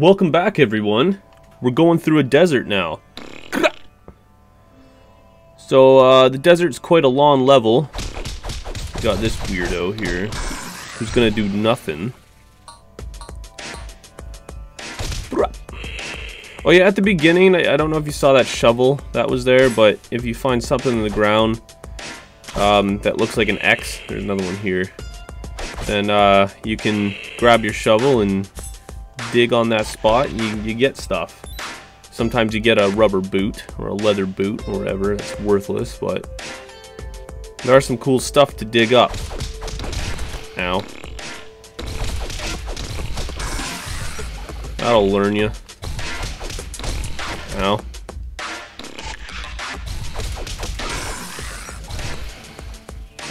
Welcome back, everyone. We're going through a desert now. So, uh, the desert's quite a long level. Got this weirdo here, who's gonna do nothing. Oh yeah, at the beginning, I, I don't know if you saw that shovel that was there, but if you find something in the ground um, that looks like an X, there's another one here, then uh, you can grab your shovel and dig on that spot you, you get stuff. Sometimes you get a rubber boot or a leather boot or whatever, it's worthless, but there are some cool stuff to dig up. Ow. That'll learn you. Ow.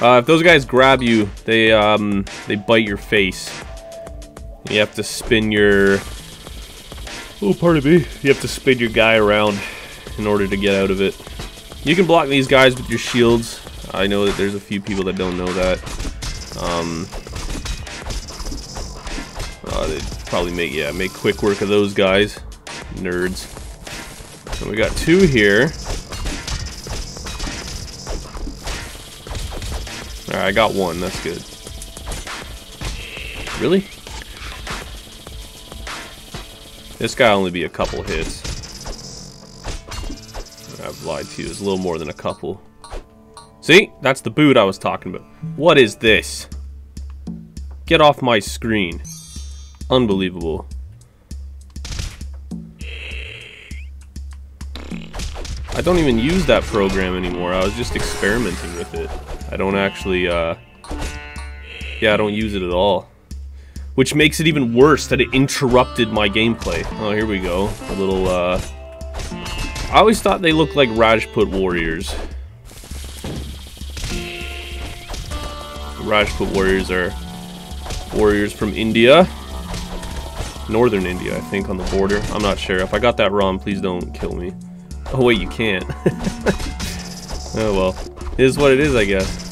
Uh, if those guys grab you, they um, they bite your face. You have to spin your... Oh, pardon me. You have to spin your guy around in order to get out of it. You can block these guys with your shields. I know that there's a few people that don't know that. Um, uh, they probably make, yeah, make quick work of those guys. Nerds. And we got two here. Alright, I got one. That's good. Really? This guy only be a couple hits. I've lied to you. It's a little more than a couple. See? That's the boot I was talking about. What is this? Get off my screen. Unbelievable. I don't even use that program anymore. I was just experimenting with it. I don't actually, uh... Yeah, I don't use it at all. Which makes it even worse that it interrupted my gameplay. Oh, here we go. A little, uh... I always thought they looked like Rajput warriors. Rajput warriors are warriors from India. Northern India, I think, on the border. I'm not sure. If I got that wrong, please don't kill me. Oh, wait, you can't. oh, well. It is what it is, I guess.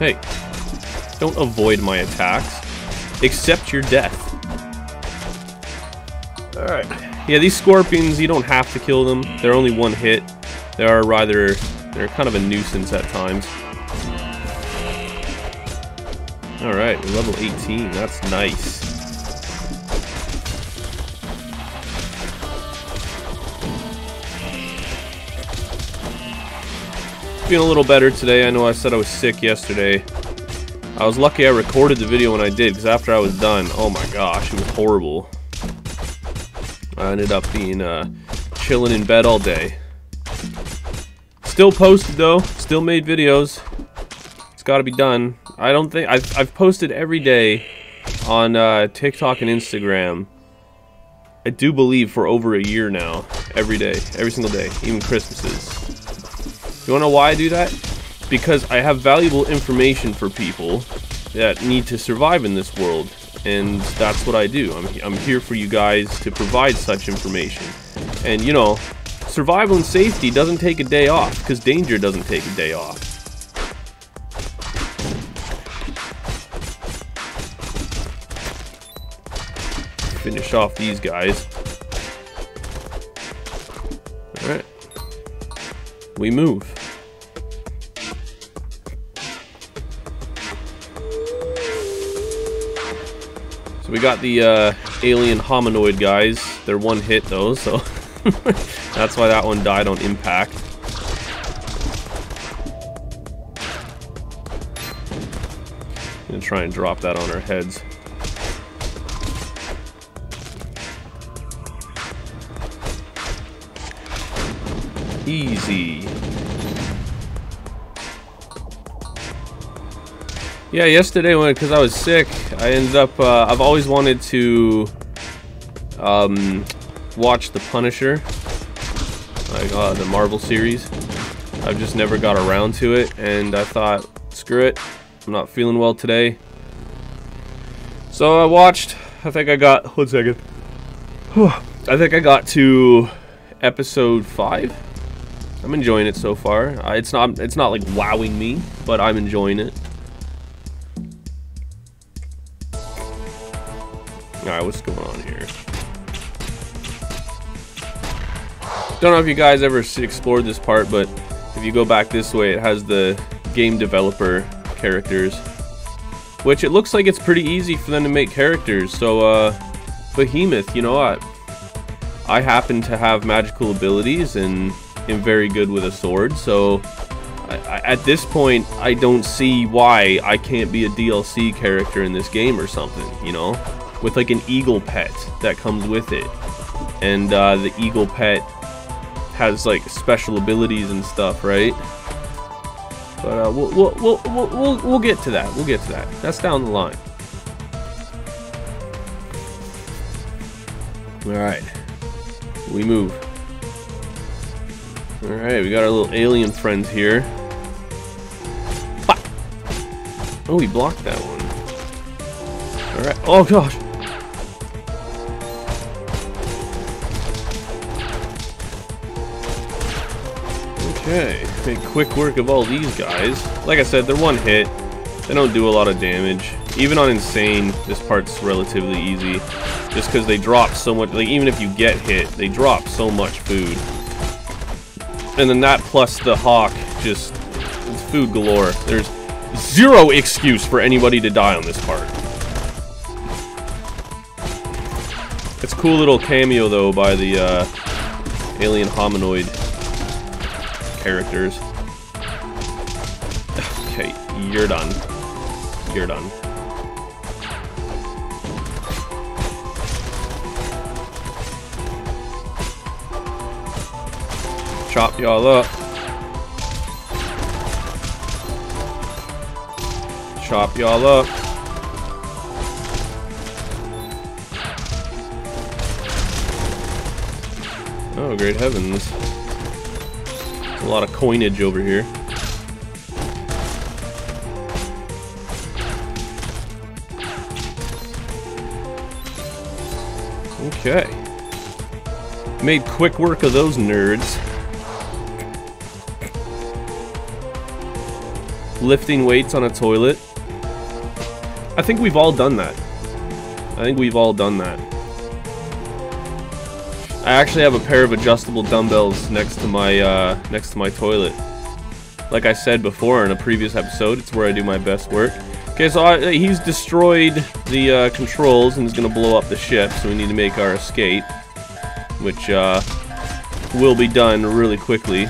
Hey, don't avoid my attacks. Accept your death. Alright. Yeah, these scorpions, you don't have to kill them. They're only one hit. They are rather... They're kind of a nuisance at times. Alright, level 18. That's nice. Feeling a little better today. I know I said I was sick yesterday. I was lucky I recorded the video when I did, because after I was done, oh my gosh, it was horrible. I ended up being, uh, chilling in bed all day. Still posted though, still made videos. It's gotta be done. I don't think, I've, I've posted every day on uh, TikTok and Instagram. I do believe for over a year now, every day, every single day, even Christmases. You wanna know why I do that? Because I have valuable information for people that need to survive in this world. And that's what I do. I'm, I'm here for you guys to provide such information. And you know, survival and safety doesn't take a day off, because danger doesn't take a day off. Finish off these guys. We move. So we got the uh, Alien Hominid guys. They're one hit though, so that's why that one died on impact. Gonna try and drop that on our heads. Easy. Yeah, yesterday when because I was sick, I ended up. Uh, I've always wanted to um, watch The Punisher, like uh, the Marvel series. I've just never got around to it, and I thought, screw it, I'm not feeling well today. So I watched. I think I got one second. I think I got to episode five. I'm enjoying it so far. Uh, it's not it's not like wowing me, but I'm enjoying it. Alright, what's going on here? Don't know if you guys ever explored this part, but if you go back this way, it has the game developer characters. Which it looks like it's pretty easy for them to make characters. So, uh, Behemoth, you know what? I happen to have magical abilities and am very good with a sword, so I, at this point, I don't see why I can't be a DLC character in this game or something, you know? With like an eagle pet that comes with it. And uh, the eagle pet has like special abilities and stuff, right? But uh, we'll, we'll, we'll, we'll, we'll get to that. We'll get to that. That's down the line. Alright. We move. Alright, we got our little alien friends here. Oh, he blocked that one. Alright. Oh, gosh. Okay. Make quick work of all these guys. Like I said, they're one hit. They don't do a lot of damage. Even on Insane, this part's relatively easy. Just because they drop so much, like even if you get hit, they drop so much food. And then that plus the Hawk, just, food galore. There's zero excuse for anybody to die on this part. It's cool little cameo though by the uh, Alien Hominid characters. Okay, you're done. You're done. Chop y'all up. Chop y'all up. Oh, great heavens. A lot of coinage over here. Okay. Made quick work of those nerds. Lifting weights on a toilet. I think we've all done that. I think we've all done that. I actually have a pair of adjustable dumbbells next to my uh, next to my toilet. Like I said before in a previous episode, it's where I do my best work. Okay, so I, he's destroyed the uh, controls and is going to blow up the ship, so we need to make our escape, which uh, will be done really quickly.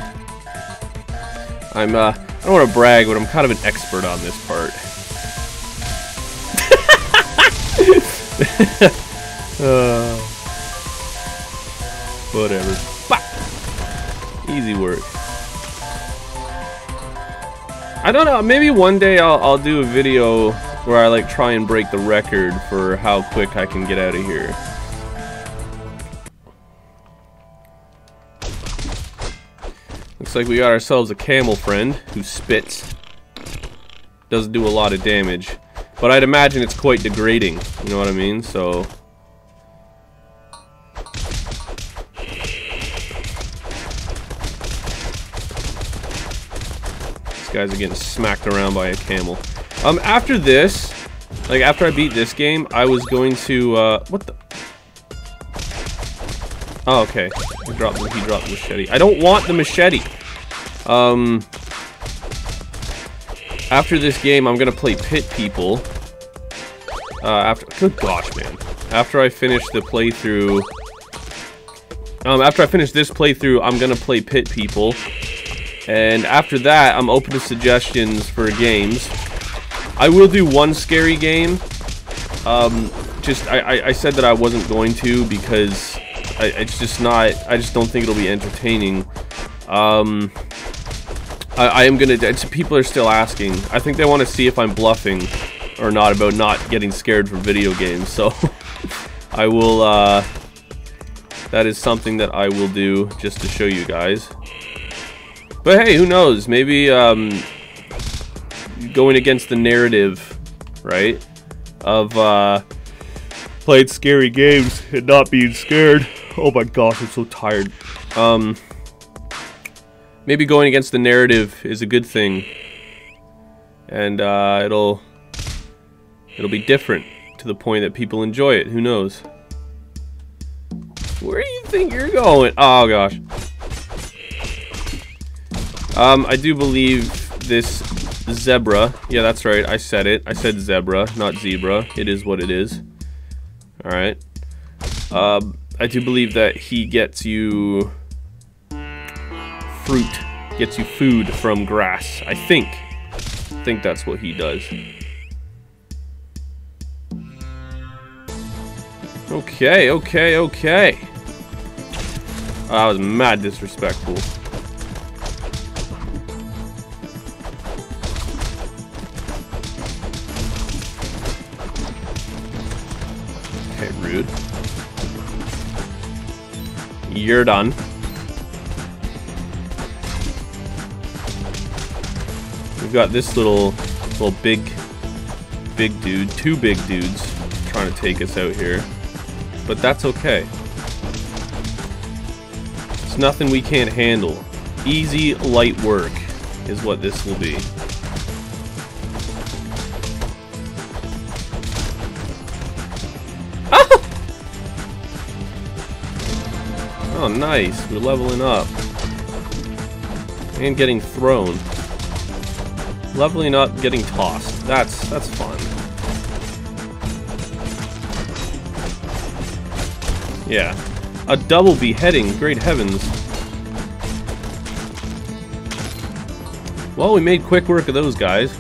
I'm uh, I don't want to brag, but I'm kind of an expert on this part. uh, whatever. Bah! Easy work. I don't know, maybe one day I'll, I'll do a video where I like try and break the record for how quick I can get out of here. Looks like we got ourselves a camel friend who spits. Doesn't do a lot of damage. But I'd imagine it's quite degrading. You know what I mean? So... These guys are getting smacked around by a camel. Um, after this, like after I beat this game, I was going to, uh, what the? Oh, okay. He dropped, he dropped the machete. I don't want the machete. Um, after this game, I'm gonna play Pit People. Uh, after, good gosh, man. After I finish the playthrough, um, after I finish this playthrough, I'm gonna play Pit People. And after that, I'm open to suggestions for games. I will do one scary game. Um, just, I, I, I said that I wasn't going to because I, it's just not, I just don't think it'll be entertaining. Um, I, I am gonna, people are still asking. I think they want to see if I'm bluffing or not about not getting scared from video games, so I will, uh, that is something that I will do just to show you guys. But hey, who knows, maybe, um, going against the narrative, right, of, uh, played scary games and not being scared. Oh my gosh, I'm so tired. Um, maybe going against the narrative is a good thing. And uh, it'll it'll be different to the point that people enjoy it. Who knows? Where do you think you're going? Oh gosh. Um, I do believe this zebra. Yeah, that's right. I said it. I said zebra, not zebra. It is what it is. All right. Um, I do believe that he gets you fruit, gets you food from grass. I think. I think that's what he does. Okay, okay, okay. Oh, that was mad disrespectful. Okay, rude. You're done. We've got this little, little big, big dude, two big dudes trying to take us out here. But that's okay. It's nothing we can't handle. Easy, light work is what this will be. Ah! Oh, nice. We're leveling up. And getting thrown. Leveling up, getting tossed. That's that's fun. Yeah. A double beheading, great heavens. Well, we made quick work of those guys.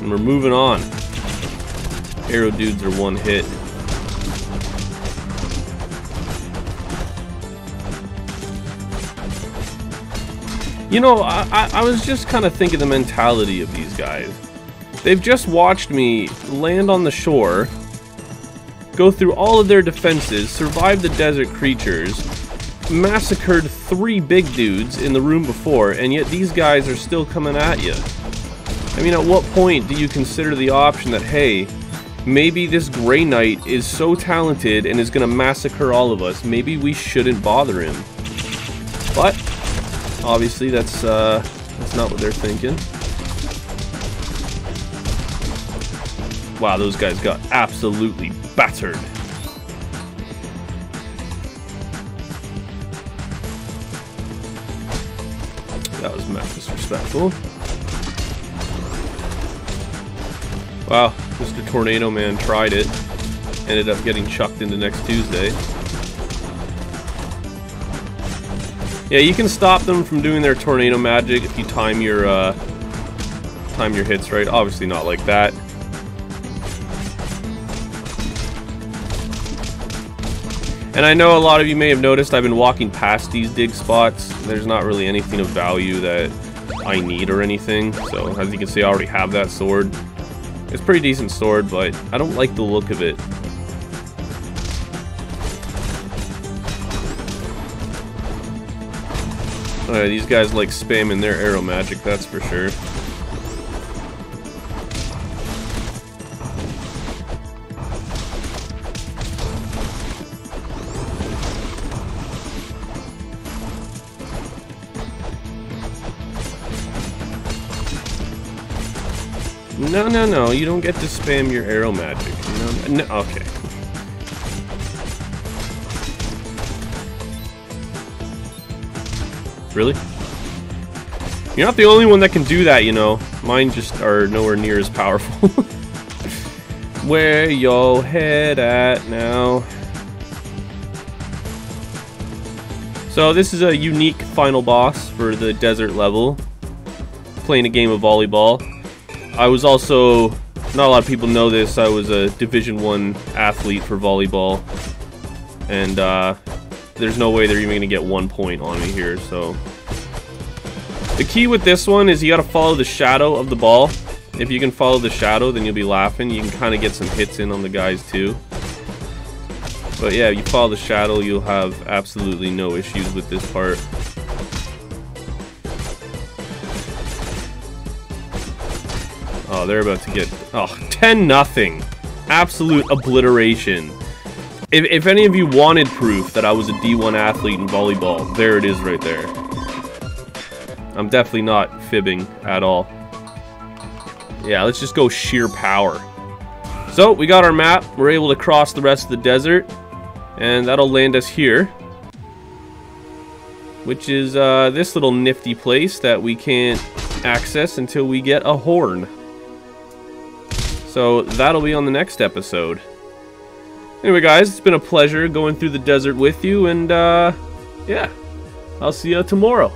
And we're moving on. Arrow dudes are one hit. You know, I, I, was just kind of thinking the mentality of these guys. They've just watched me land on the shore, go through all of their defenses, survive the desert creatures, massacred three big dudes in the room before, and yet these guys are still coming at you. I mean, at what point do you consider the option that, hey, maybe this Grey Knight is so talented and is going to massacre all of us, maybe we shouldn't bother him. But Obviously, that's uh, that's not what they're thinking. Wow, those guys got absolutely battered. That was mad disrespectful. Wow, Mr. Tornado Man tried it. Ended up getting chucked into next Tuesday. Yeah, you can stop them from doing their tornado magic if you time your uh, time your hits right. Obviously not like that. And I know a lot of you may have noticed I've been walking past these dig spots. There's not really anything of value that I need or anything. So as you can see, I already have that sword. It's pretty decent sword, but I don't like the look of it. Uh, these guys like spamming their arrow magic, that's for sure. No, no, no, you don't get to spam your arrow magic. No, no, okay. Really? You're not the only one that can do that, you know. Mine just are nowhere near as powerful. Where your head at now? So this is a unique final boss for the desert level. Playing a game of volleyball. I was also, not a lot of people know this, I was a Division 1 athlete for volleyball. And uh, there's no way they're even to get one point on me here, so... The key with this one is you got to follow the shadow of the ball. If you can follow the shadow, then you'll be laughing. You can kind of get some hits in on the guys, too. But yeah, you follow the shadow, you'll have absolutely no issues with this part. Oh, they're about to get... Oh, 10 nothing. Absolute obliteration. If, if any of you wanted proof that I was a D1 athlete in volleyball, there it is right there. I'm definitely not fibbing at all. Yeah, let's just go sheer power. So, we got our map. We're able to cross the rest of the desert. And that'll land us here. Which is uh, this little nifty place that we can't access until we get a horn. So, that'll be on the next episode. Anyway, guys, it's been a pleasure going through the desert with you. And, uh, yeah, I'll see you tomorrow.